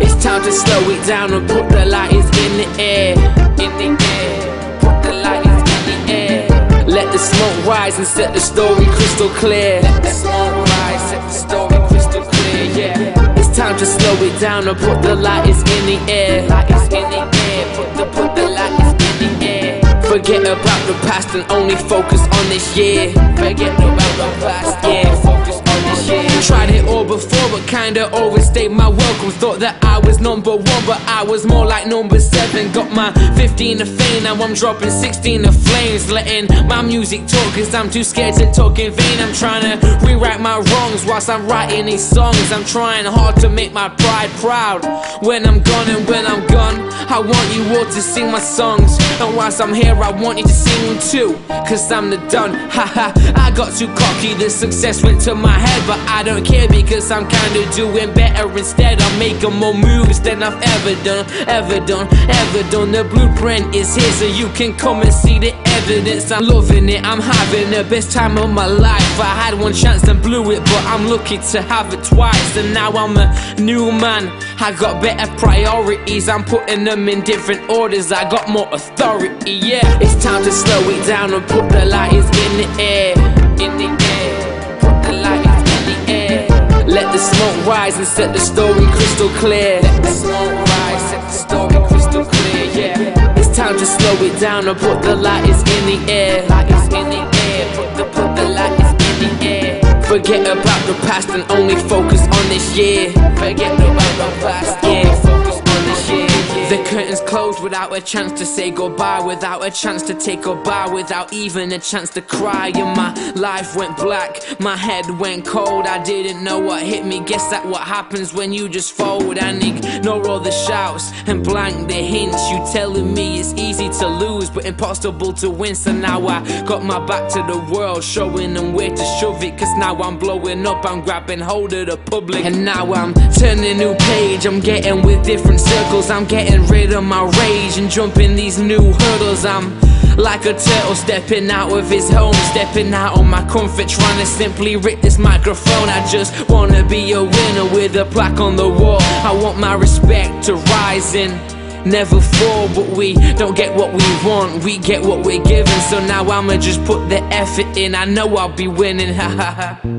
It's time to slow it down and put the lighters in the air. In the air. Put the lighters in the air. Let the smoke rise and set the story crystal clear. Let the smoke rise, set the story crystal clear. Yeah. Time to slow it down and put the lighters in the air. Lighters in the air. Forget about the past and only focus on this year. Forget about the past, yeah. Focus. Tried it all before, but kinda overstayed my welcome. Thought that I was number one, but I was more like number seven. Got my 15 of fame, now I'm dropping 16 of flames. Letting my music talk, cause I'm too scared to talk in vain. I'm trying to rewrite my wrongs whilst I'm writing these songs. I'm trying hard to make my pride proud. When I'm gone and when I'm gone, I want you all to sing my songs. And whilst I'm here, I want you to sing them too. Cause I'm the done, haha. I got too cocky, the success went to my head, but I don't care because I'm kinda doing better instead. I'm making more moves than I've ever done, ever done, ever done. The blueprint is here, so you can come and see the evidence. I'm loving it, I'm having the best time of my life. I had one chance and blew it, but I'm lucky to have it twice. And now I'm a new man. I got better priorities, I'm putting them in different orders. I got more authority, yeah. It's time to slow it down and put the lighters in the air. Let the smoke rise and set the story crystal clear. Let the smoke rise, set the story crystal clear, yeah. It's time to slow it down and put the lighters in the air. Lighters in the air, put the put the lighters in the air. Forget about the past and only focus on this year. Forget about the past, yeah. Curtains closed without a chance to say goodbye, without a chance to take a bow, without even a chance to cry. And my life went black, my head went cold. I didn't know what hit me. Guess that what happens when you just fold and ignore all the shouts and blank the hints. You telling me it's easy to lose, but impossible to win. So now I got my back to the world, showing them where to shove it. Cause now I'm blowing up, I'm grabbing hold of the public. And now I'm turning new page, I'm getting with different circles, I'm getting rid of my rage and jumping these new hurdles. I'm like a turtle stepping out of his home, stepping out on my comfort, trying to simply rip this microphone. I just wanna be a winner with a plaque on the wall. I want my respect to rise and never fall, but we don't get what we want, we get what we're given. So now I'ma just put the effort in. I know I'll be winning, ha ha ha.